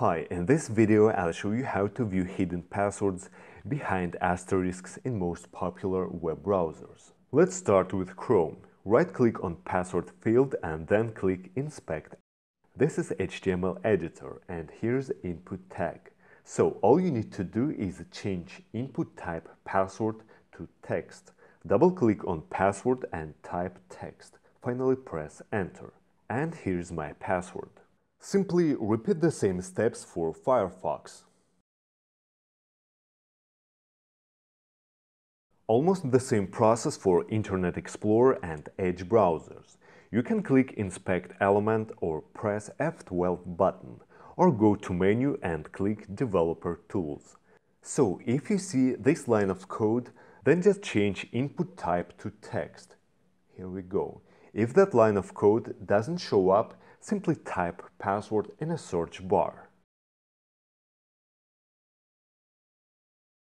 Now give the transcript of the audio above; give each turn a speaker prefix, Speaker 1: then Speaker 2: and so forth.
Speaker 1: Hi, in this video I'll show you how to view hidden passwords behind asterisks in most popular web browsers. Let's start with Chrome. Right-click on password field and then click Inspect. This is HTML editor and here's input tag. So all you need to do is change input type password to text. Double-click on password and type text. Finally press enter. And here's my password. Simply repeat the same steps for Firefox. Almost the same process for Internet Explorer and Edge browsers. You can click Inspect element or press F12 button, or go to menu and click Developer Tools. So if you see this line of code, then just change input type to text. Here we go. If that line of code doesn't show up, simply type password in a search bar.